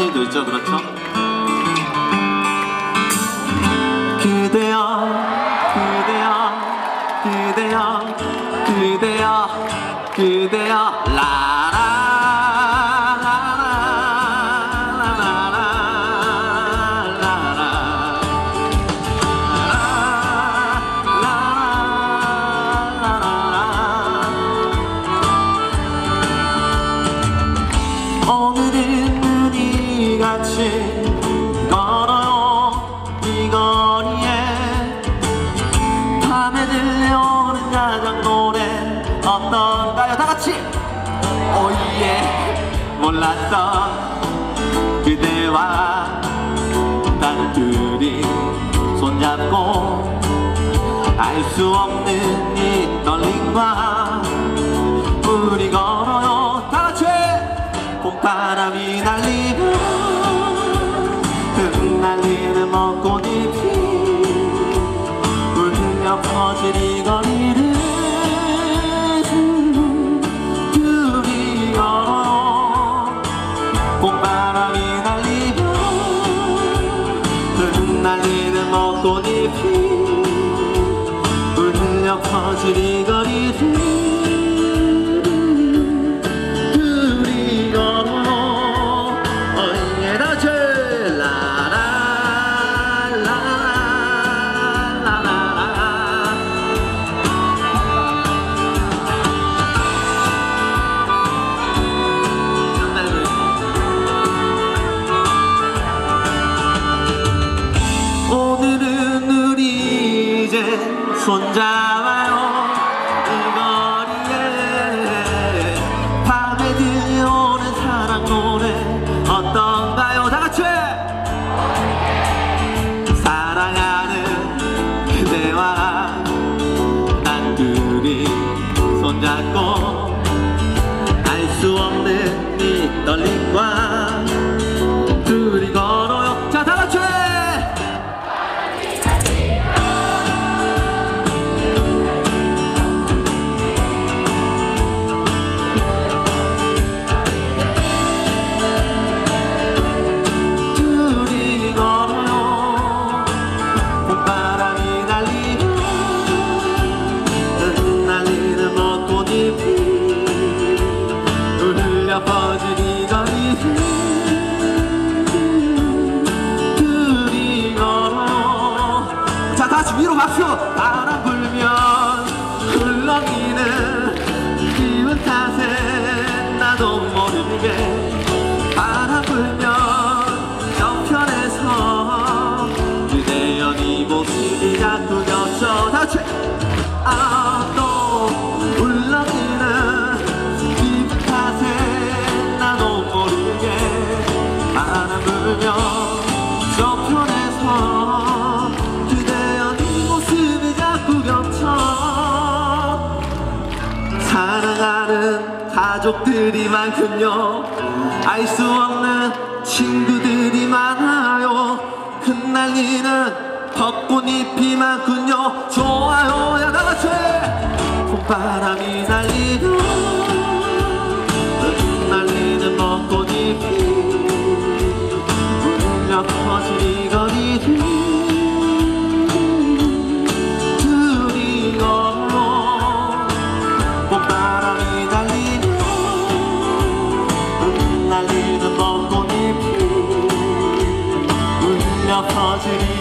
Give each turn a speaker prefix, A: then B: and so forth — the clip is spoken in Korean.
A: 일도 있죠 그렇죠? 그대여 그대여 그대여 그대여 그대여. 오늘은 눈이 같이 걸어요. 이 거리에 밤에 들려오는 야장 노래 어떤가요? 다 같이! 오예 몰랐어 그대와 단둘이 손잡고 알 수 없는 이 떨림과 우리 걸어요. 다 같이! 봄바람이 울려 거리를 둘이 걸어요 봄바람이 날리고 흩날리는 벚꽃잎이 울려 거리를 손잡 위로 박수 바람 불면 흘렁이는 기분 탓에 나도 모르게 바람 불면 저편에서 그대여 네 모습이 자꾸 겹쳐 다치 아또 울렁이는 기분 탓에 나도 모르게 바람 불면 저편 사랑하는 가족들이 많군요. 알 수 없는 친구들이 많아요. 흩날리는 벚꽃잎이 많군요. 좋아요 야 다같이. 봄바람이 날리고 울